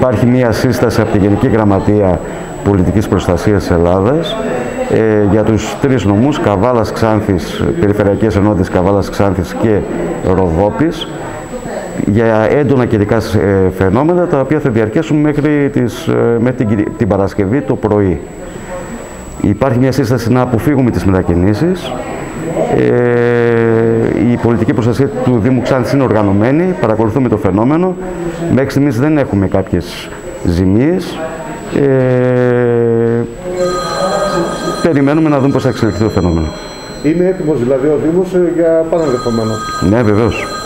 υπάρχει μία σύσταση από τη Γενική Γραμματεία Πολιτικής Προστασίας Ελλάδας ε, για τους τρεις νομούς Καβάλας Ξάνθης, Περιφερειακές Ενότητες Καβάλας Ξάνθης και Ροδόπης για έντονα καιρικά ε, φαινόμενα τα οποία θα διαρκέσουν μέχρι, τις, ε, μέχρι την, την Παρασκευή το πρωί. Υπάρχει μια σύσταση να αποφύγουμε τις μετακινήσεις. Ε, η πολιτική προστασία του Δήμου Ξάνθης είναι οργανωμένη, παρακολουθούμε το φαινόμενο. Μέχρι στιγμής δεν έχουμε κάποιες ζημίες. Ε, περιμένουμε να δούμε πώς θα εξελιχθεί το φαινόμενο. Είναι έτοιμος δηλαδή ο Δήμος για πανελευθεμένο. Ναι, βεβαίως.